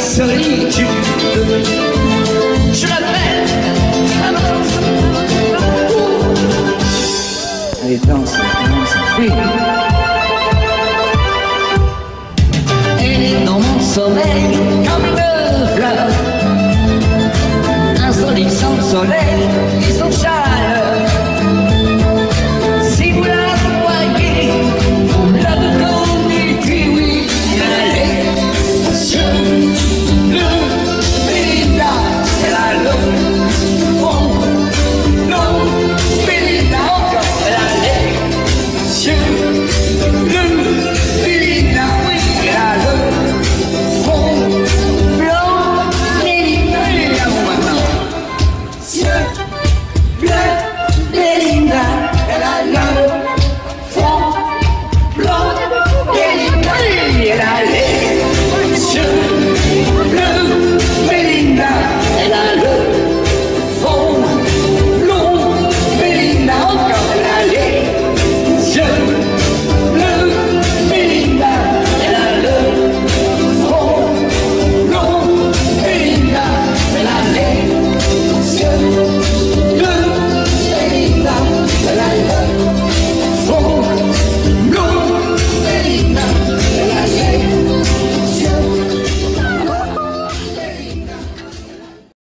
solitude. Je l'appelle Allez, danse, danse, oui. Elle est dans mon sommeil comme une fleur, un solide sans soleil et son chat.